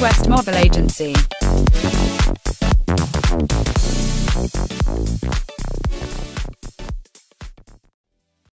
West Mobile Agency.